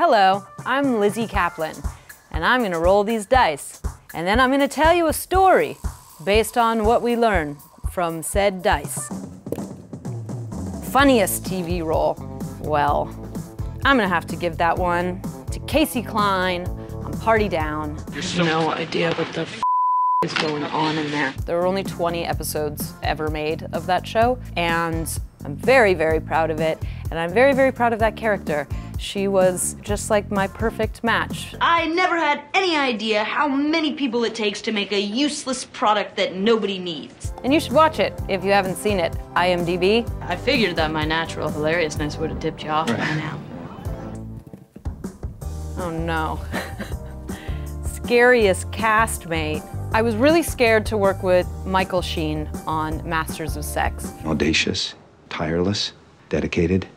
Hello, I'm Lizzy Caplan, and I'm gonna roll these dice. And then I'm gonna tell you a story based on what we learn from said dice. Funniest TV role? Well, I'm gonna have to give that one to Casey Klein on Party Down. There's no idea what the f is going on in there. There were only 20 episodes ever made of that show, and I'm very, very proud of it, and I'm very, very proud of that character. She was just like my perfect match. I never had any idea how many people it takes to make a useless product that nobody needs. And you should watch it if you haven't seen it. IMDb. I figured that my natural hilariousness would have tipped you off by now. Oh no. Scariest castmate. I was really scared to work with Michael Sheen on Masters of Sex. Audacious, tireless, dedicated,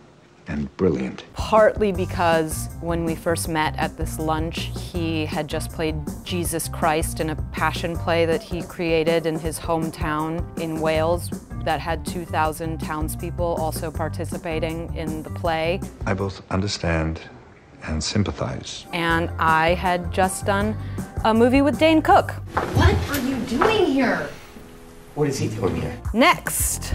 and brilliant. Partly because when we first met at this lunch, he had just played Jesus Christ in a passion play that he created in his hometown in Wales that had 2,000 townspeople also participating in the play. I both understand and sympathize. And I had just done a movie with Dane Cook. What are you doing here? What is he doing here? Next,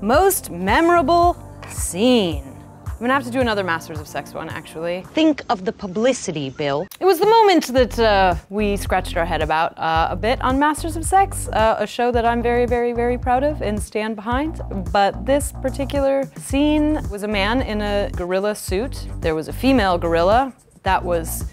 most memorable scene. I'm gonna have to do another Masters of Sex one, actually. Think of the publicity, Bill. It was the moment that uh, we scratched our head about uh, a bit on Masters of Sex, uh, a show that I'm very, very, very proud of and stand behind. But this particular scene was a man in a gorilla suit. There was a female gorilla. That was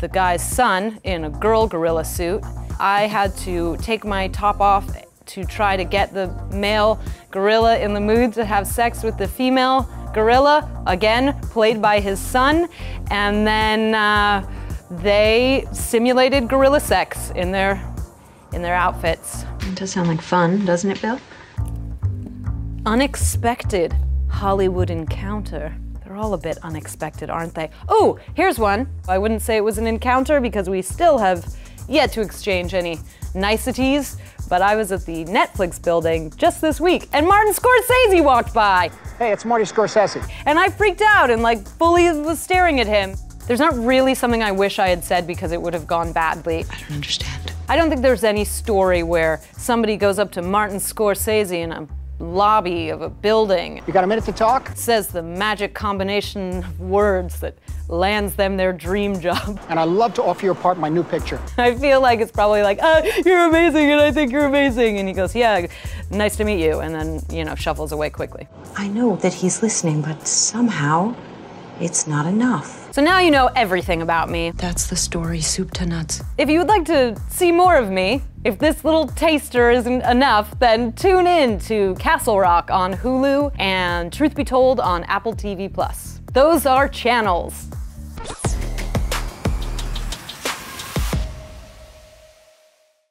the guy's son in a girl gorilla suit. I had to take my top off to try to get the male gorilla in the mood to have sex with the female gorilla, again, played by his son, and then uh, they simulated gorilla sex in their, in their outfits. It does sound like fun, doesn't it, Bill? Unexpected Hollywood encounter. They're all a bit unexpected, aren't they? Oh, here's one. I wouldn't say it was an encounter because we still have yet to exchange any niceties, but I was at the Netflix building just this week and Martin Scorsese walked by. Hey, it's Marty Scorsese. And I freaked out and like fully was staring at him. There's not really something I wish I had said because it would have gone badly. I don't understand. I don't think there's any story where somebody goes up to Martin Scorsese in a lobby of a building, You got a minute to talk? says the magic combination of words that lands them their dream job. And I'd love to offer you a part in my new picture. I feel like it's probably like, oh, you're amazing and I think you're amazing. And he goes, yeah, nice to meet you. And then, you know, shuffles away quickly. I know that he's listening, but somehow it's not enough. So now you know everything about me. That's the story, soup to nuts. If you would like to see more of me, if this little taster isn't enough, then tune in to Castle Rock on Hulu and Truth Be Told on Apple TV. Those are channels.